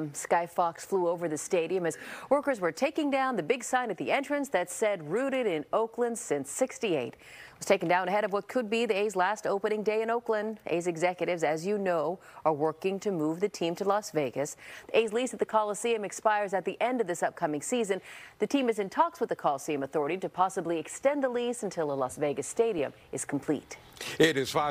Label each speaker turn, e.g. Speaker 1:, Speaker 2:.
Speaker 1: Um, Sky Fox flew over the stadium as workers were taking down the big sign at the entrance that said rooted in Oakland since 68. It was taken down ahead of what could be the A's last opening day in Oakland. A's executives, as you know, are working to move the team to Las Vegas. The A's lease at the Coliseum expires at the end of this upcoming season. The team is in talks with the Coliseum Authority to possibly extend the lease until a Las Vegas stadium is complete.
Speaker 2: It is five.